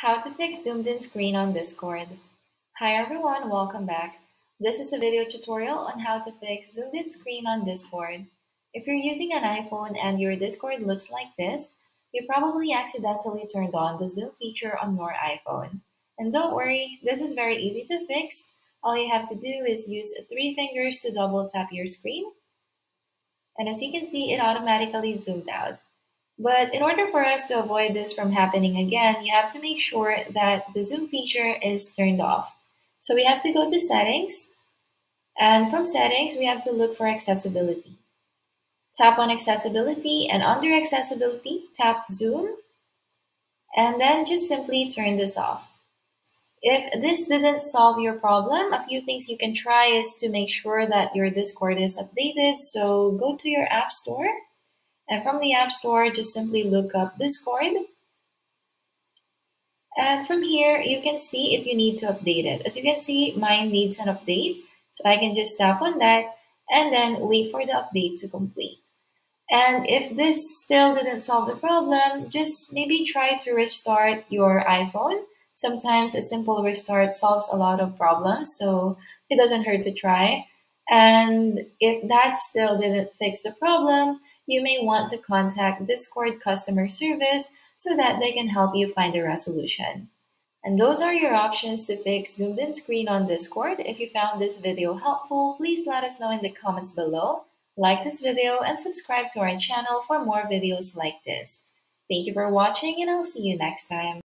How to fix zoomed in screen on Discord. Hi everyone, welcome back. This is a video tutorial on how to fix zoomed in screen on Discord. If you're using an iPhone and your Discord looks like this, you probably accidentally turned on the zoom feature on your iPhone. And don't worry, this is very easy to fix. All you have to do is use three fingers to double tap your screen. And as you can see, it automatically zoomed out. But in order for us to avoid this from happening again, you have to make sure that the zoom feature is turned off. So we have to go to settings. And from settings, we have to look for accessibility. Tap on accessibility and under accessibility, tap zoom. And then just simply turn this off. If this didn't solve your problem, a few things you can try is to make sure that your Discord is updated. So go to your App Store and from the App Store, just simply look up Discord. And from here, you can see if you need to update it. As you can see, mine needs an update. So I can just tap on that and then wait for the update to complete. And if this still didn't solve the problem, just maybe try to restart your iPhone. Sometimes a simple restart solves a lot of problems, so it doesn't hurt to try. And if that still didn't fix the problem, you may want to contact Discord customer service so that they can help you find a resolution. And those are your options to fix zoomed in screen on Discord. If you found this video helpful, please let us know in the comments below. Like this video and subscribe to our channel for more videos like this. Thank you for watching and I'll see you next time.